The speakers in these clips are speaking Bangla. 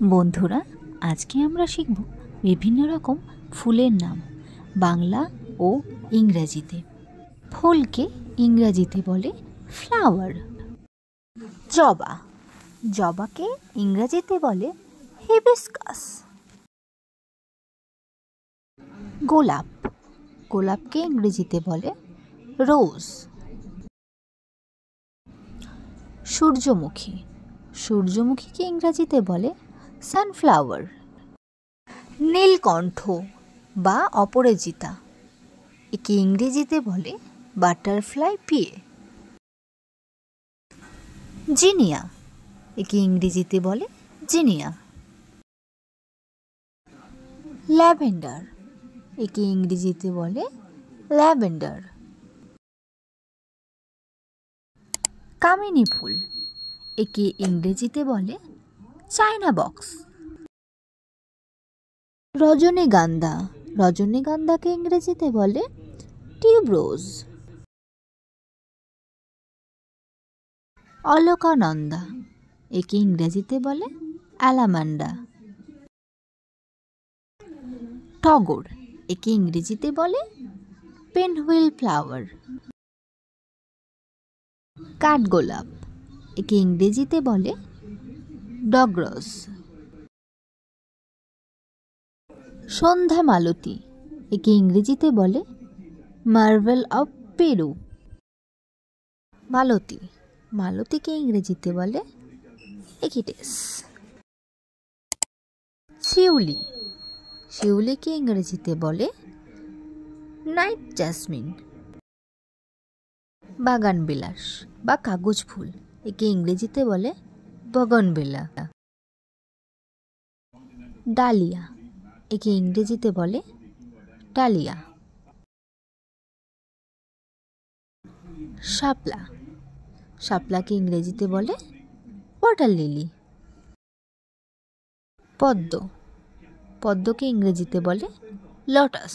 বন্ধুরা, আজকে আমরা শিখব বিভিন্ন রকম ফুলের নাম বাংলা ও ইংরেজিতে। ফুলকে ইংরেজিতে বলে ফ্লাওয়ার। জবা। জবাকে ইংরেজিতে বলে হিবিস্কাস। গোলাপ। গোলাপকে ইংরেজিতে বলে রোজ। সূর্যমুখী। সূর্যমুখীকে ইংরাজিতে বলে সানফ্লাওয়ার, নীলকণ্ঠ বা অপরাজিতা, একে ইংরেজিতে বলে বাটারফ্লাই পিয়ে। জিনিয়া, একে ইংরেজিতে বলে জিনিয়া। ল্যাভেন্ডার, একে ইংরেজিতে বলে ল্যাভেন্ডার। কামিনী ফুল, একে ইংরেজিতে বলে চায়না বক্স। রজনীগন্ধা। রজনীগন্ধাকে ইংরেজিতে বলে টিউবরোজ। অলকানন্দা। একে ইংরেজিতে বলে অ্যালামান্ডা। টগর। একে ইংরেজিতে বলে পেনহুইল ফ্লাওয়ার। কাঠগোলাপ। একে ইংরেজিতে বলে ডগরস। সন্ধ্যা মালতী, একে ইংরেজিতে বলে মার্ভেল অফ পেরু। মালতী, মালতীকে ইংরেজিতে বলে একিটেস। শিউলি, শিউলিকে ইংরেজিতে বলে নাইট জাসমিন। বাগান বিলাস বা কাগজ ফুল, একে ইংরেজিতে বলে বগনবেলা ডালিয়া, একে ইংরেজিতে বলে ডালিয়া। শাপলা, শাপলাকে ইংরেজিতে বলে ওয়াটার লিলি পদ্ম, পদ্মকে ইংরেজিতে বলে লটাস।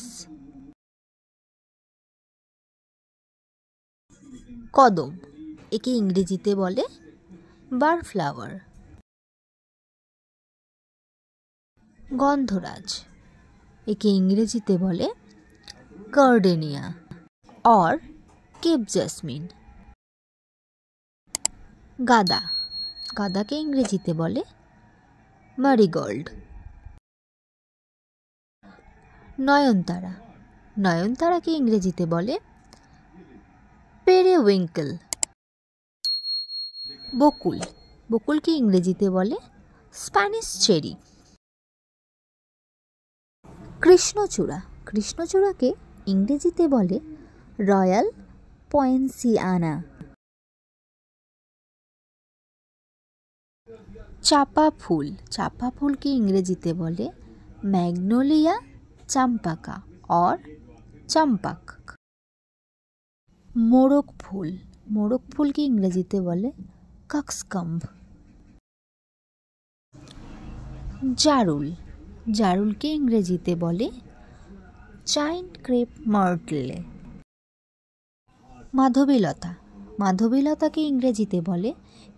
কদম, একে ইংরেজিতে বলে বার ফ্লাওয়ার গন্ধরাজ। একে ইংরেজিতে বলে কার্ডেনিয়া অর কেপ জ্যাসমিন। গাদা। গাদাকে ইংরেজিতে বলে মারিগোল্ড। নয়নতারা। নয়নতারাকে ইংরেজিতে বলে পেরেউইঙ্কেল। বকুল। বকুলকে ইংরেজিতে বলে স্প্যানিশ চেরি। কৃষ্ণচূড়া। কৃষ্ণচূড়াকে ইংরেজিতে বলে রয়্যাল পয়েন্সিয়ানা। চাপা ফুল। চাপা ফুলকে ইংরেজিতে বলে ম্যাগনোলিয়া চাম্পাকা অর চাম্পাক। মোরগ ফুল। মোরগ ফুলকে ইংরেজিতে বলে কাক্সকাম্ভ জারুল। জারুলকে ইংরেজিতে বলে চাইন ক্রেপ মার্টলে। মাধবীলতা। মাধবীলতাকে ইংরেজিতে বলে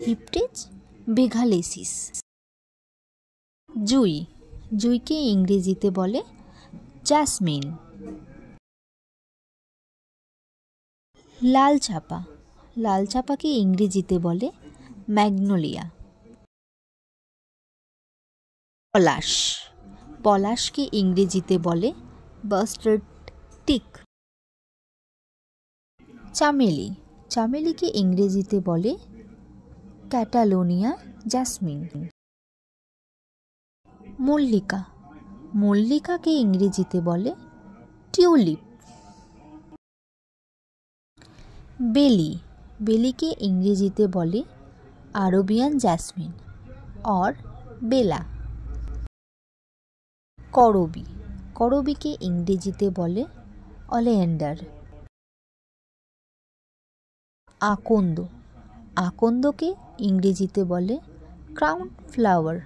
হিপটেজ বেঘালেসিস। জুই। জুইকে ইংরেজিতে বলে জাসমিন। লাল চাপা লাল চাপাকে ইংরেজিতে বলে ম্যাগনোলিয়া। পলাশ। পলাশকে ইংরেজিতে বলে বাস্টার্ড টিক। চামেলি। চামেলিকে ইংরেজিতে বলে ক্যাটালোনিয়া জাসমিন। মল্লিকা। মল্লিকাকে ইংরেজিতে বলে টিউলিপ। বেলি। বেলিকে ইংরেজিতে বলে আরবিয়ান জ্যাসমিন, অর বেলা। করবি। করবিকে ইংরেজিতে বলে অলেন্ডার আকন্দ। আকন্দকে ইংরেজিতে বলে ক্রাউন ফ্লাওয়ার।